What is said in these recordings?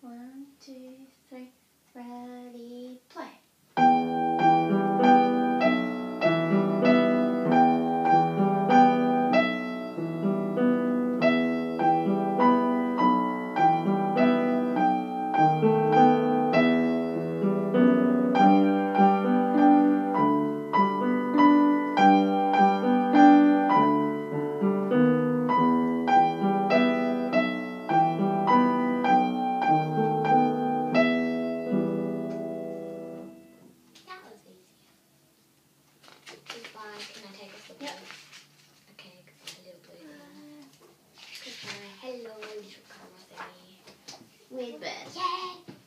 One, two, three, ready, play. Yep. Okay, hello baby. Goodbye. Hello, little camera thingy. We're best. Yay!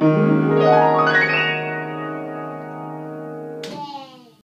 Música